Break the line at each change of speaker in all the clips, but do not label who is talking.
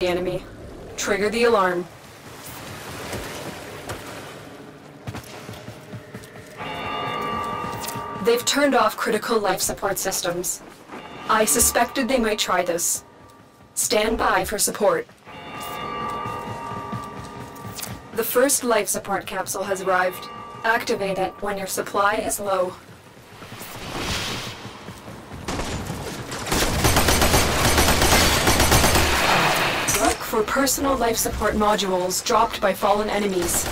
the enemy. Trigger the alarm. They've turned off critical life support systems. I suspected they might try this. Stand by for support. The first life support capsule has arrived. Activate it when your supply is low. For personal life support modules dropped by fallen enemies.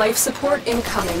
Life support incoming.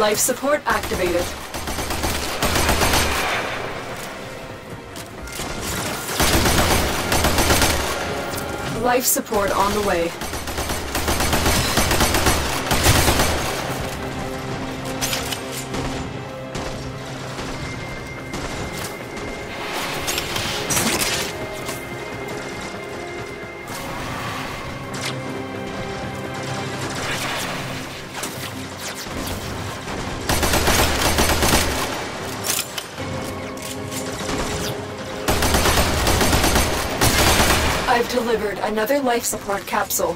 Life support activated. Life support on the way. Another life support capsule.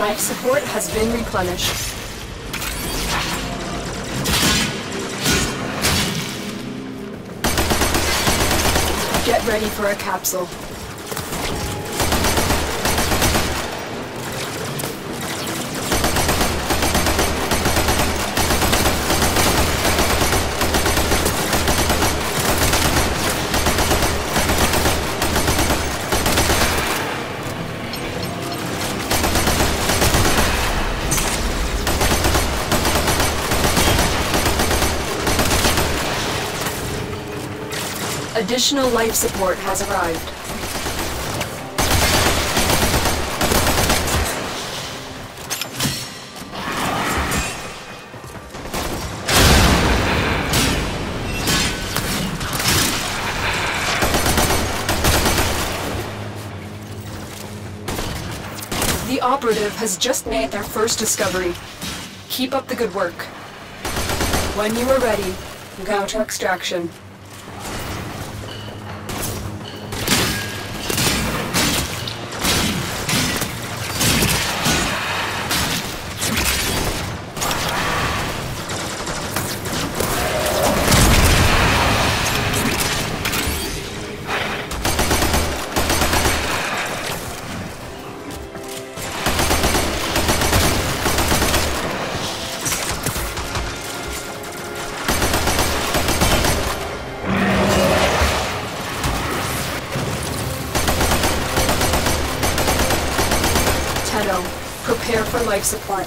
Life support has been replenished. Get ready for a capsule. Additional life support has arrived. The operative has just made their first discovery. Keep up the good work. When you are ready, go to extraction. Prepare for life support.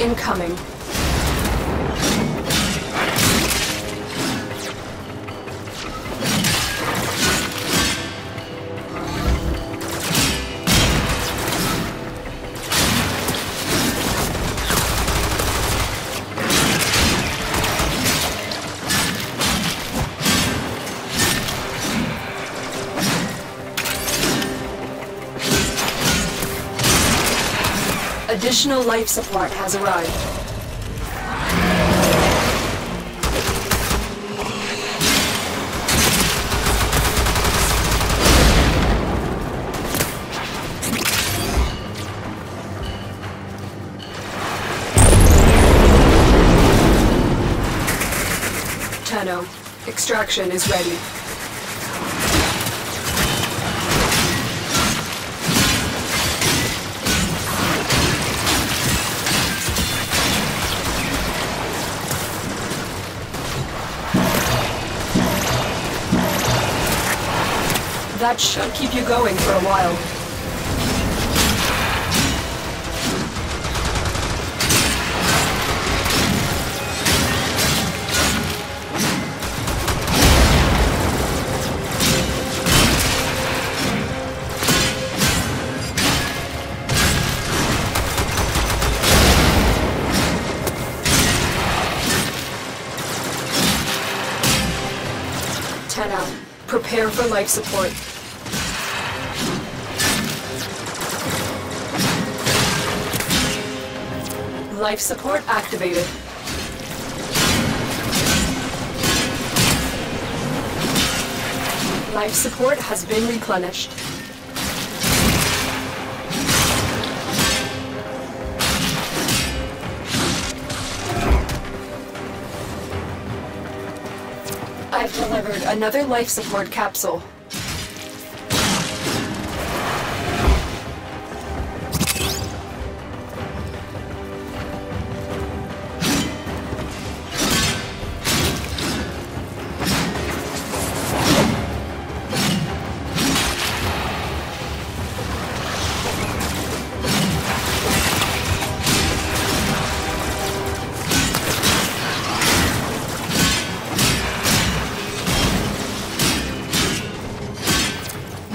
Incoming. Additional life support has arrived. Tenno, extraction is ready. That should keep you going for a while. Prepare for life support. Life support activated. Life support has been replenished. I've delivered another life support capsule.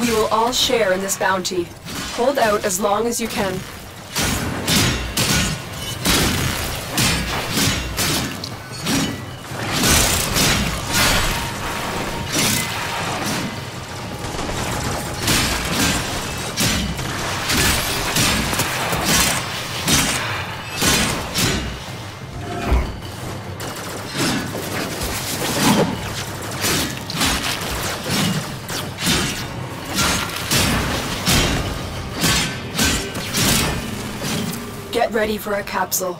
We will all share in this bounty. Hold out as long as you can. Ready for a capsule.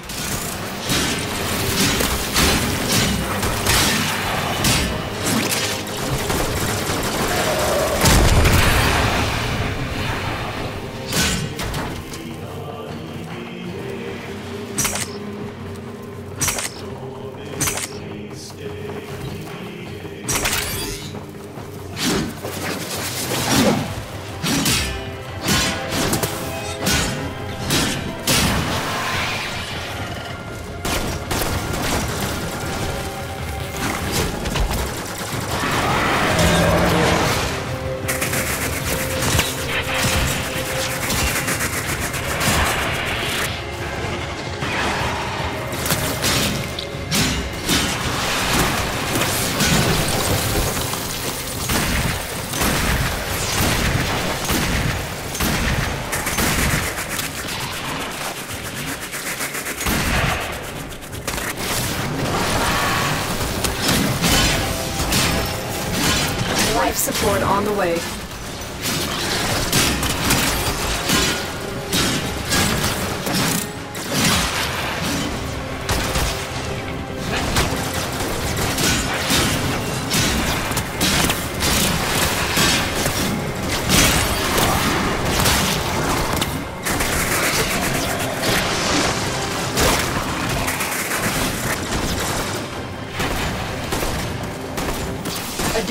Support on the way.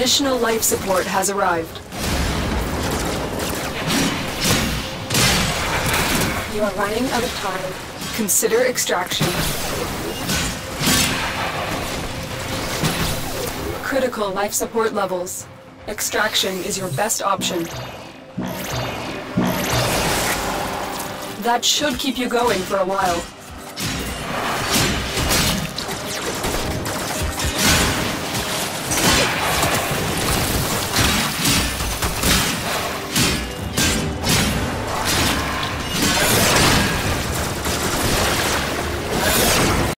Additional life support has arrived. You are running out of time. Consider extraction. Critical life support levels. Extraction is your best option. That should keep you going for a while.